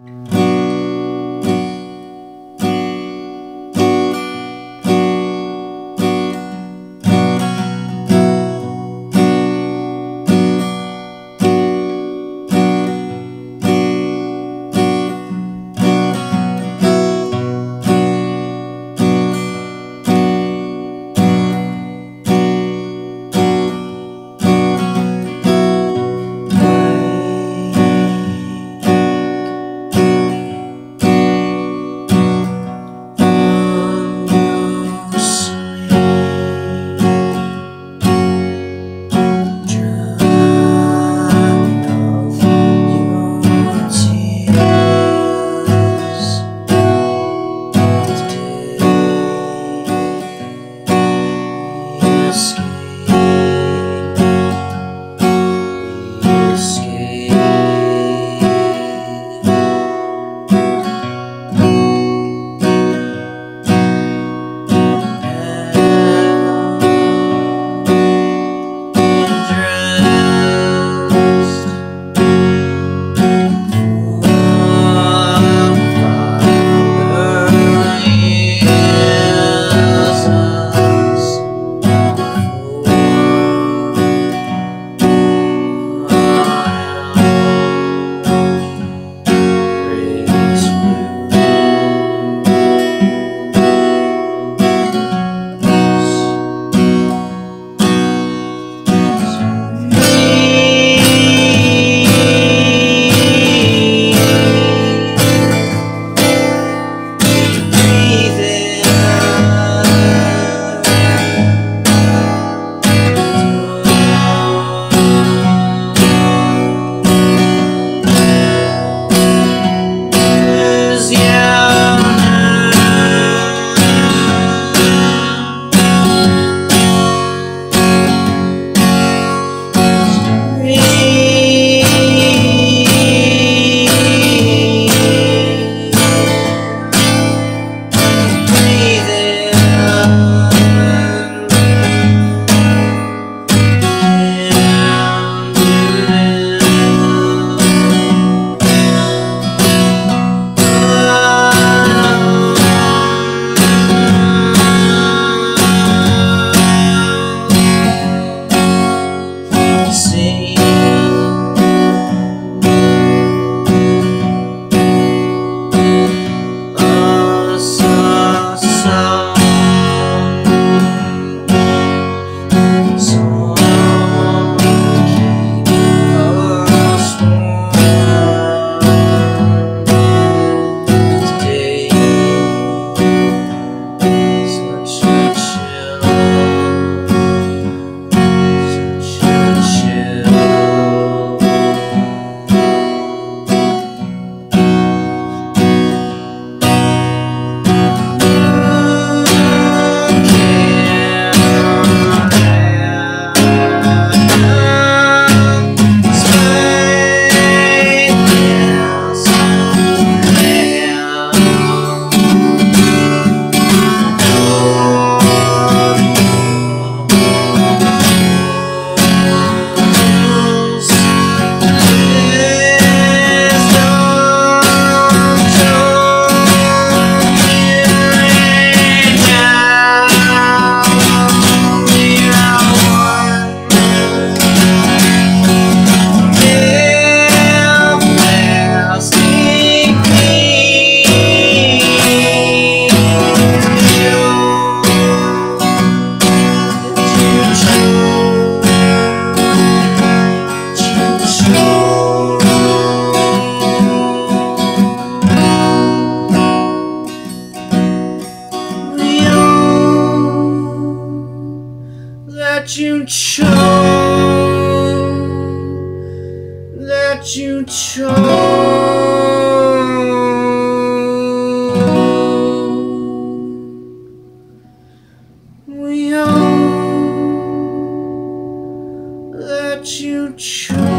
Mm-hmm. That you chose, that you chose. We chose, that you chose.